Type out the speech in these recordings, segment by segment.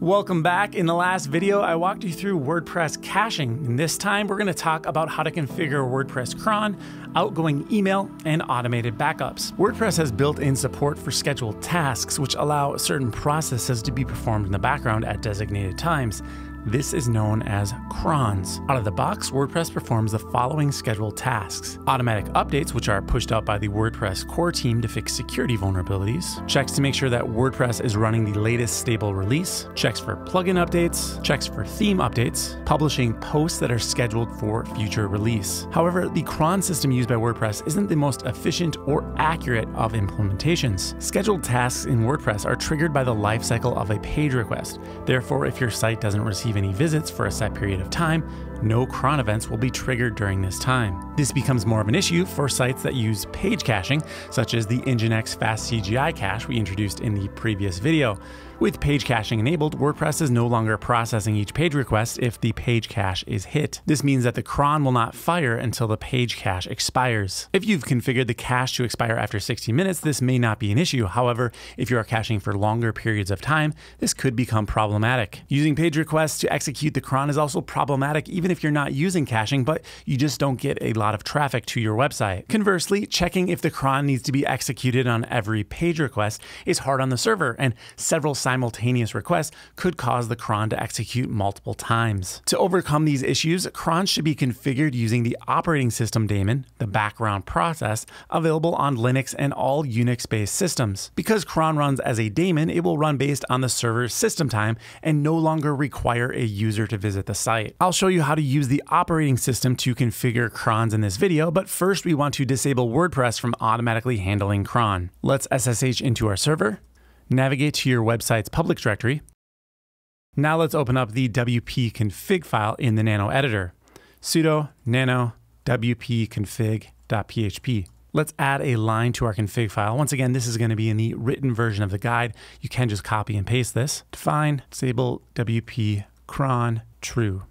Welcome back. In the last video, I walked you through WordPress caching, and this time we're going to talk about how to configure WordPress cron, outgoing email, and automated backups. WordPress has built in support for scheduled tasks, which allow certain processes to be performed in the background at designated times. This is known as crons. Out of the box, WordPress performs the following scheduled tasks. Automatic updates, which are pushed out by the WordPress core team to fix security vulnerabilities. Checks to make sure that WordPress is running the latest stable release. Checks for plugin updates. Checks for theme updates. Publishing posts that are scheduled for future release. However, the cron system used by WordPress isn't the most efficient or accurate of implementations. Scheduled tasks in WordPress are triggered by the lifecycle of a page request. Therefore, if your site doesn't receive receive any visits for a set period of time, no cron events will be triggered during this time. This becomes more of an issue for sites that use page caching, such as the Nginx Fast CGI cache we introduced in the previous video. With page caching enabled, WordPress is no longer processing each page request if the page cache is hit. This means that the cron will not fire until the page cache expires. If you've configured the cache to expire after 60 minutes, this may not be an issue. However, if you are caching for longer periods of time, this could become problematic. Using page requests to execute the cron is also problematic even if you're not using caching, but you just don't get a lot of traffic to your website. Conversely, checking if the cron needs to be executed on every page request is hard on the server, and several simultaneous requests could cause the cron to execute multiple times. To overcome these issues, cron should be configured using the operating system daemon, the background process, available on Linux and all Unix-based systems. Because cron runs as a daemon, it will run based on the server's system time and no longer require a user to visit the site. I'll show you how to use the operating system to configure crons in this video, but first we want to disable WordPress from automatically handling cron. Let's SSH into our server navigate to your website's public directory. Now let's open up the wp config file in the nano editor. sudo nano wp config.php. Let's add a line to our config file. Once again, this is going to be in the written version of the guide. You can just copy and paste this. Define disable wp cron true.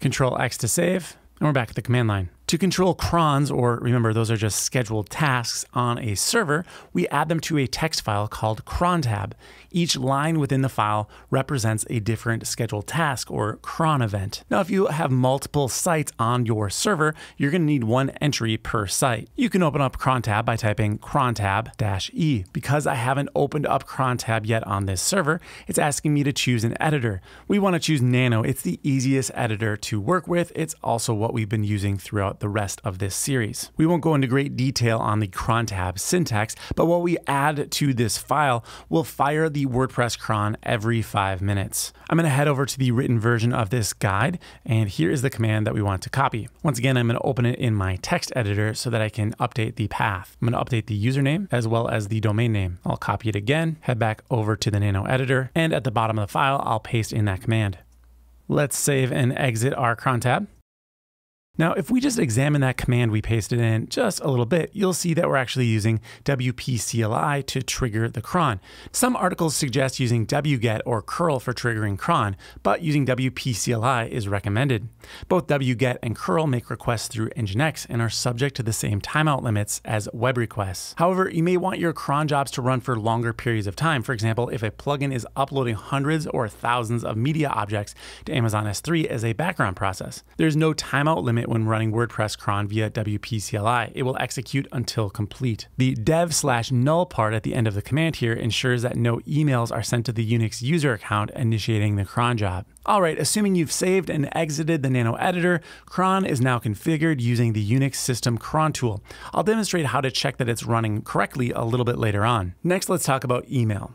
Control X to save, and we're back at the command line. To control crons, or remember, those are just scheduled tasks on a server, we add them to a text file called crontab. Each line within the file represents a different scheduled task or cron event. Now, if you have multiple sites on your server, you're going to need one entry per site. You can open up crontab by typing crontab-e. Because I haven't opened up crontab yet on this server, it's asking me to choose an editor. We want to choose Nano. It's the easiest editor to work with. It's also what we've been using throughout throughout the rest of this series. We won't go into great detail on the cron tab syntax, but what we add to this file will fire the WordPress cron every five minutes. I'm going to head over to the written version of this guide, and here is the command that we want to copy. Once again, I'm going to open it in my text editor so that I can update the path. I'm going to update the username as well as the domain name. I'll copy it again, head back over to the Nano editor, and at the bottom of the file, I'll paste in that command. Let's save and exit our cron tab. Now, if we just examine that command we pasted in just a little bit, you'll see that we're actually using wp-cli to trigger the cron. Some articles suggest using wget or curl for triggering cron, but using wp-cli is recommended. Both wget and curl make requests through Nginx and are subject to the same timeout limits as web requests. However, you may want your cron jobs to run for longer periods of time. For example, if a plugin is uploading hundreds or thousands of media objects to Amazon S3 as a background process. There's no timeout limit when running WordPress cron via WP-CLI. It will execute until complete. The dev slash null part at the end of the command here ensures that no emails are sent to the Unix user account initiating the cron job. All right, assuming you've saved and exited the Nano editor, cron is now configured using the Unix system cron tool. I'll demonstrate how to check that it's running correctly a little bit later on. Next, let's talk about email.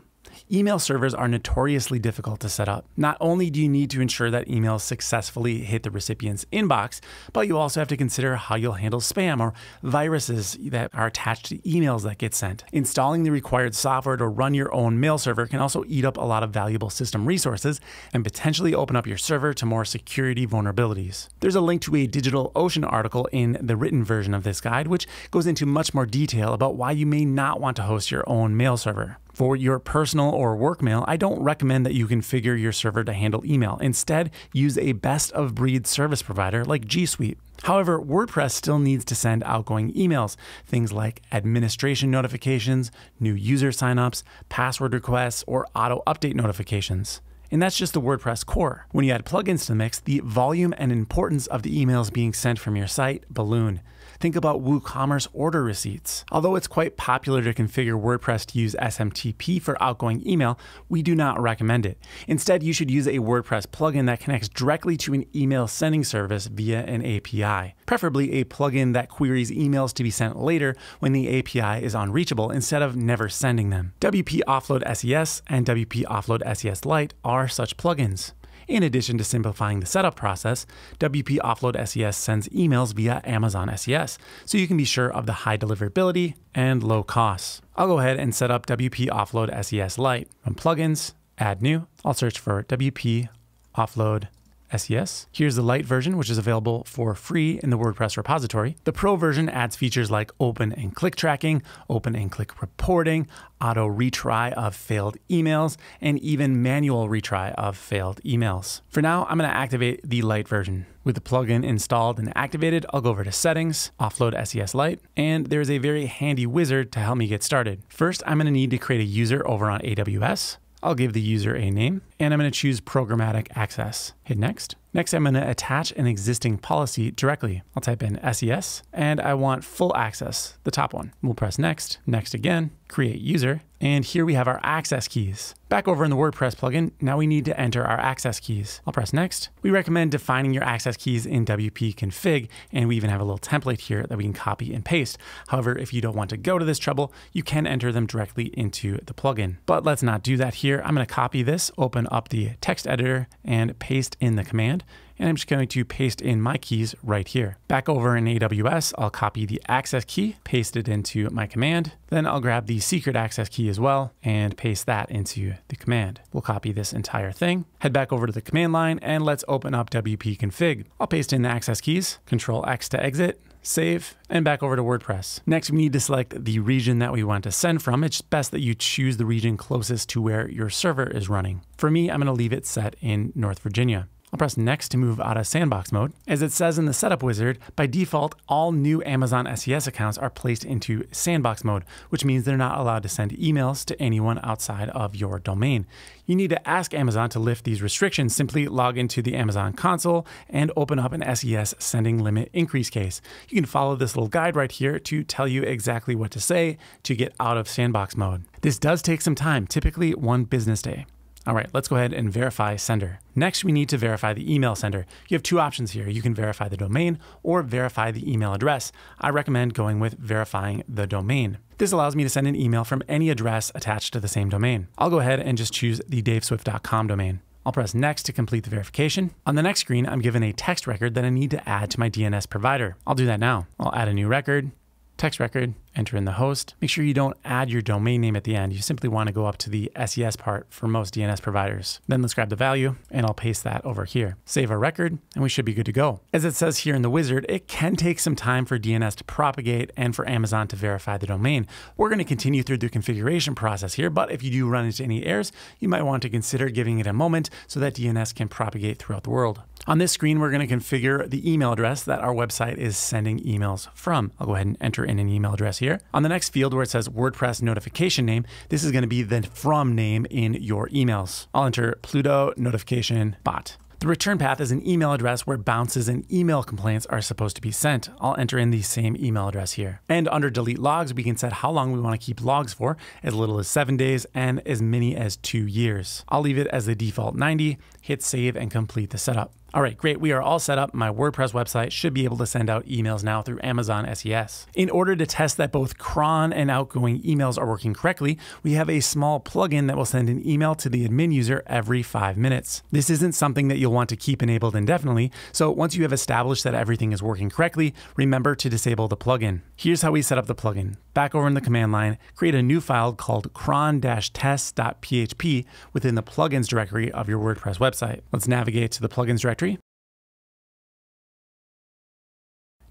Email servers are notoriously difficult to set up. Not only do you need to ensure that emails successfully hit the recipient's inbox, but you also have to consider how you'll handle spam or viruses that are attached to emails that get sent. Installing the required software to run your own mail server can also eat up a lot of valuable system resources and potentially open up your server to more security vulnerabilities. There's a link to a DigitalOcean article in the written version of this guide, which goes into much more detail about why you may not want to host your own mail server. For your personal or work mail, I don't recommend that you configure your server to handle email. Instead, use a best of breed service provider like G Suite. However, WordPress still needs to send outgoing emails, things like administration notifications, new user signups, password requests, or auto update notifications. And that's just the WordPress core. When you add plugins to the mix, the volume and importance of the emails being sent from your site balloon. Think about WooCommerce order receipts. Although it's quite popular to configure WordPress to use SMTP for outgoing email, we do not recommend it. Instead, you should use a WordPress plugin that connects directly to an email sending service via an API, preferably a plugin that queries emails to be sent later when the API is unreachable instead of never sending them. WP Offload SES and WP Offload SES Lite are such plugins. In addition to simplifying the setup process, WP Offload SES sends emails via Amazon SES, so you can be sure of the high deliverability and low costs. I'll go ahead and set up WP Offload SES Lite. From plugins, add new, I'll search for WP Offload SES. Here's the Lite version, which is available for free in the WordPress repository. The pro version adds features like open and click tracking, open and click reporting, auto retry of failed emails, and even manual retry of failed emails. For now, I'm going to activate the Lite version. With the plugin installed and activated, I'll go over to Settings, Offload SES Lite, and there's a very handy wizard to help me get started. First, I'm going to need to create a user over on AWS. I'll give the user a name and I'm going to choose programmatic access. Hit next. Next, I'm going to attach an existing policy directly. I'll type in SES and I want full access, the top one. We'll press next, next again, create user, and here we have our access keys. Back over in the WordPress plugin, now we need to enter our access keys. I'll press next. We recommend defining your access keys in WP config, and we even have a little template here that we can copy and paste. However, if you don't want to go to this trouble, you can enter them directly into the plugin. But let's not do that here. I'm going to copy this, open up the text editor, and paste in the command and I'm just going to paste in my keys right here. Back over in AWS, I'll copy the access key, paste it into my command. Then I'll grab the secret access key as well and paste that into the command. We'll copy this entire thing, head back over to the command line, and let's open up WP config. I'll paste in the access keys, control X to exit, save, and back over to WordPress. Next, we need to select the region that we want to send from. It's best that you choose the region closest to where your server is running. For me, I'm going to leave it set in North Virginia. I'll press next to move out of sandbox mode. As it says in the setup wizard, by default, all new Amazon SES accounts are placed into sandbox mode, which means they're not allowed to send emails to anyone outside of your domain. You need to ask Amazon to lift these restrictions. Simply log into the Amazon console and open up an SES sending limit increase case. You can follow this little guide right here to tell you exactly what to say to get out of sandbox mode. This does take some time, typically one business day. All right, let's go ahead and verify sender. Next, we need to verify the email sender. You have two options here. You can verify the domain or verify the email address. I recommend going with verifying the domain. This allows me to send an email from any address attached to the same domain. I'll go ahead and just choose the daveswift.com domain. I'll press next to complete the verification. On the next screen, I'm given a text record that I need to add to my DNS provider. I'll do that now. I'll add a new record, text record, enter in the host. Make sure you don't add your domain name at the end. You simply want to go up to the SES part for most DNS providers. Then let's grab the value and I'll paste that over here. Save our record and we should be good to go. As it says here in the wizard, it can take some time for DNS to propagate and for Amazon to verify the domain. We're going to continue through the configuration process here, but if you do run into any errors, you might want to consider giving it a moment so that DNS can propagate throughout the world. On this screen, we're going to configure the email address that our website is sending emails from. I'll go ahead and enter in an email address here. On the next field where it says WordPress notification name, this is going to be the from name in your emails. I'll enter Pluto notification bot. The return path is an email address where bounces and email complaints are supposed to be sent. I'll enter in the same email address here. And under delete logs, we can set how long we want to keep logs for, as little as seven days and as many as two years. I'll leave it as the default 90, hit save and complete the setup. All right, great. We are all set up. My WordPress website should be able to send out emails now through Amazon SES. In order to test that both cron and outgoing emails are working correctly, we have a small plugin that will send an email to the admin user every five minutes. This isn't something that you'll want to keep enabled indefinitely, so once you have established that everything is working correctly, remember to disable the plugin. Here's how we set up the plugin. Back over in the command line, create a new file called cron-test.php within the plugins directory of your WordPress website. Let's navigate to the plugins directory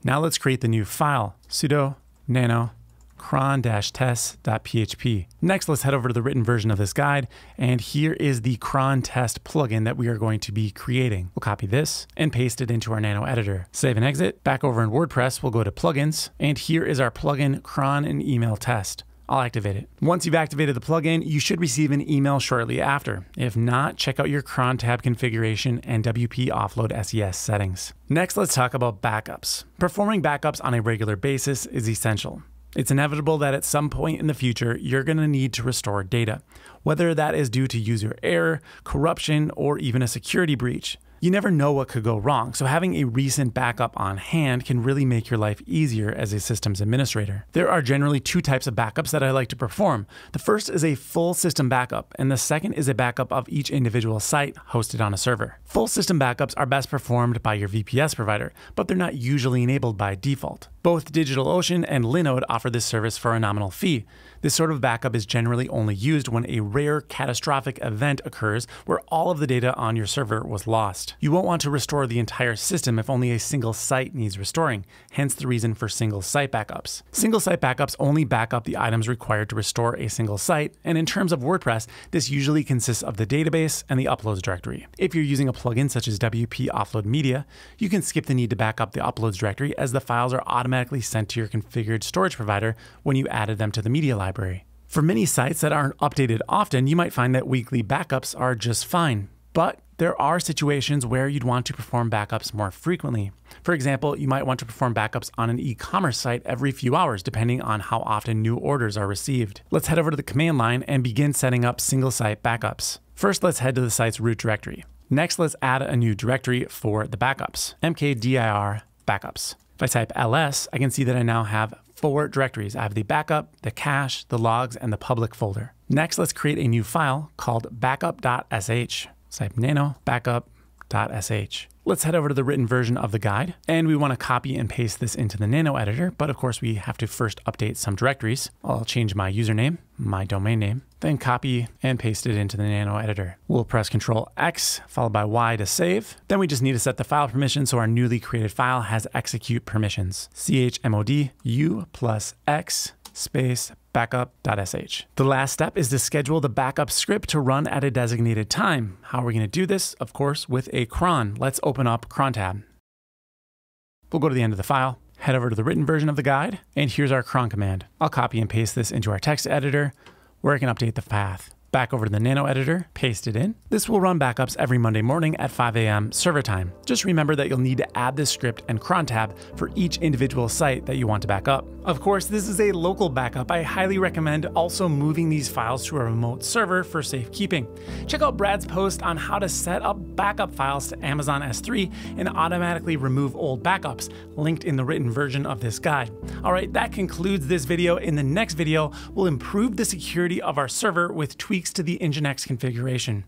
Now let's create the new file, sudo nano cron-test.php. Next, let's head over to the written version of this guide, and here is the cron test plugin that we are going to be creating. We'll copy this and paste it into our nano editor. Save and exit. Back over in WordPress, we'll go to plugins, and here is our plugin cron and email test. I'll activate it. Once you've activated the plugin, you should receive an email shortly after. If not, check out your cron tab configuration and WP offload SES settings. Next, let's talk about backups. Performing backups on a regular basis is essential. It's inevitable that at some point in the future, you're going to need to restore data, whether that is due to user error, corruption, or even a security breach. You never know what could go wrong, so having a recent backup on hand can really make your life easier as a systems administrator. There are generally two types of backups that I like to perform. The first is a full system backup, and the second is a backup of each individual site hosted on a server. Full system backups are best performed by your VPS provider, but they're not usually enabled by default. Both DigitalOcean and Linode offer this service for a nominal fee. This sort of backup is generally only used when a rare catastrophic event occurs where all of the data on your server was lost. You won't want to restore the entire system if only a single site needs restoring, hence the reason for single site backups. Single site backups only back up the items required to restore a single site, and in terms of WordPress, this usually consists of the database and the uploads directory. If you're using a plugin such as WP Offload Media, you can skip the need to back up the uploads directory as the files are automatically sent to your configured storage provider when you added them to the media library library. For many sites that aren't updated often, you might find that weekly backups are just fine. But there are situations where you'd want to perform backups more frequently. For example, you might want to perform backups on an e commerce site every few hours, depending on how often new orders are received. Let's head over to the command line and begin setting up single site backups. First, let's head to the site's root directory. Next, let's add a new directory for the backups mkdir backups. If I type ls, I can see that I now have four directories. I have the backup, the cache, the logs, and the public folder. Next, let's create a new file called backup.sh. type nano backup.sh. Let's head over to the written version of the guide, and we want to copy and paste this into the Nano editor, but of course we have to first update some directories. I'll change my username, my domain name, then copy and paste it into the Nano editor. We'll press Control X followed by Y to save. Then we just need to set the file permission so our newly created file has execute permissions. chmod u plus x space backup.sh. The last step is to schedule the backup script to run at a designated time. How are we going to do this? Of course, with a cron. Let's open up cron tab. We'll go to the end of the file, head over to the written version of the guide, and here's our cron command. I'll copy and paste this into our text editor where I can update the path back over to the Nano editor, paste it in. This will run backups every Monday morning at 5 a.m. server time. Just remember that you'll need to add this script and cron tab for each individual site that you want to back up. Of course, this is a local backup. I highly recommend also moving these files to a remote server for safekeeping. Check out Brad's post on how to set up backup files to Amazon S3 and automatically remove old backups, linked in the written version of this guide. All right, that concludes this video. In the next video, we'll improve the security of our server with tweaks tweaks to the Nginx configuration.